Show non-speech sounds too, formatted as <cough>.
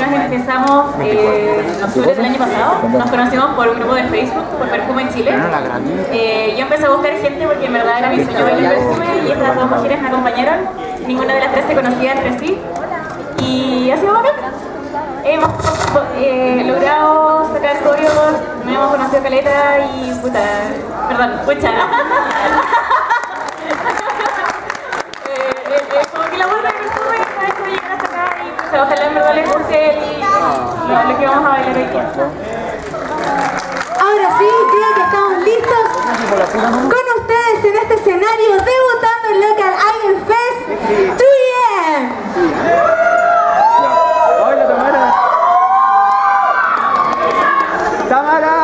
nosotros empezamos eh, en octubre del año pasado. Nos conocimos por un grupo de Facebook, por Perfume en Chile. Eh, yo empecé a buscar gente porque en verdad era mi sueño bailar perfume y estas dos mujeres me acompañaron. Ninguna de las tres se conocía entre sí. Y ha sido bacán. Hemos eh, logrado sacar códigos, nos hemos conocido caleta y puta, perdón, pucha. <laughs> Ahora sí, creo que estamos listos con ustedes en este escenario debutando en Local Iron Fest 2 Tamara.